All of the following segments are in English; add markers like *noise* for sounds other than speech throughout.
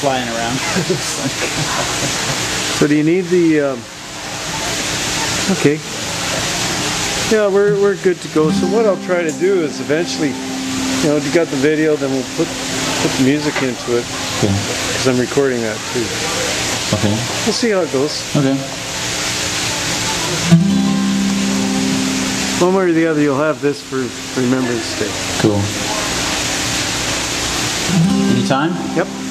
flying around. *laughs* So do you need the, um, okay. Yeah, we're, we're good to go. So what I'll try to do is eventually, you know, you got the video, then we'll put, put the music into it, okay. because I'm recording that too. Okay. We'll see how it goes. Okay. One way or the other, you'll have this for Remembrance Day. Cool. Any time? Yep.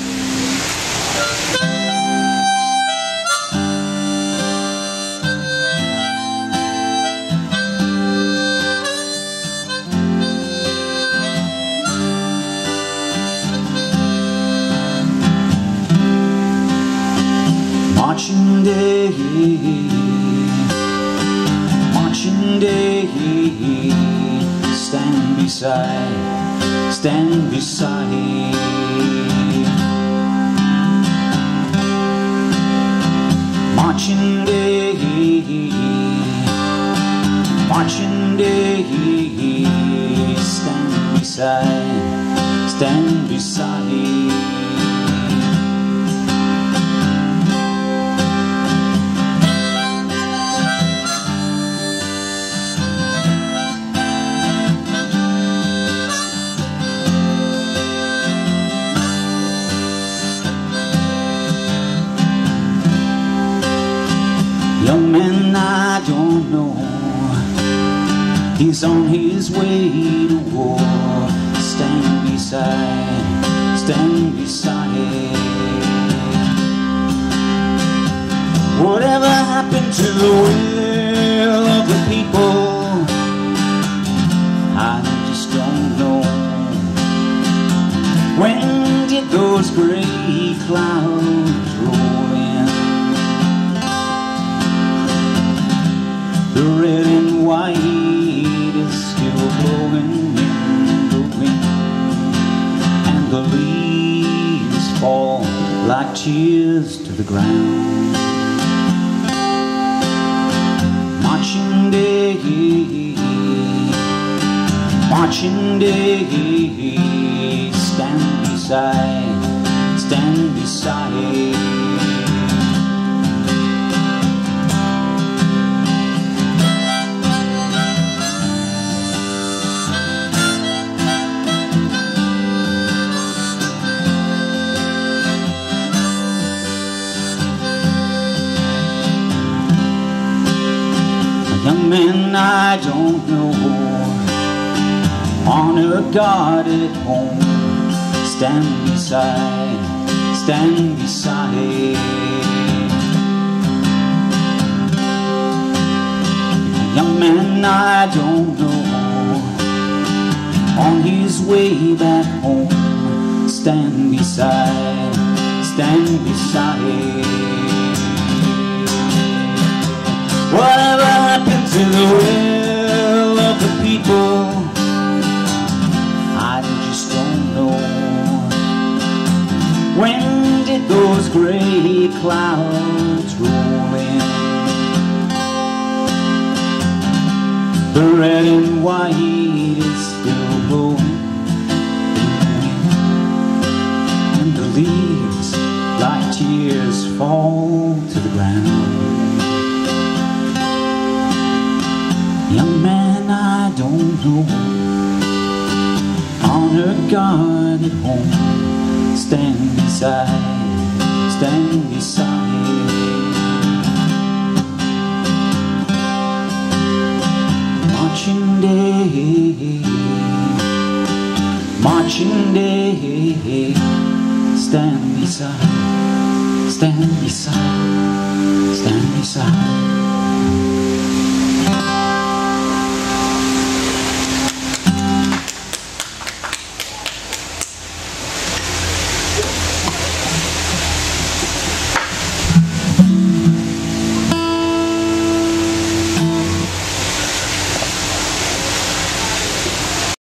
Marching day, marching day, stand beside, stand beside. Marching day, marching day, stand beside, stand beside. Don't know. He's on his way to war. Stand beside, stand beside. Whatever happened to the will of the people? I just don't know. When did those gray clouds The red and white is still blowing in the wind. And the leaves fall like tears to the ground. Marching day, marching day Stand beside, stand beside Man, I don't know. Honor God at home. Stand beside, stand beside. Young man, I don't know. On his way back home. Stand beside, stand beside. Whatever happened to the will of the people? I just don't know. When did those gray clouds roll in? The red and white is still blowing And the leaves like tears fall to the ground Young man, I don't know. Honor God at home. Stand beside, stand beside. Marching day, marching day. Stand beside, stand beside, stand beside.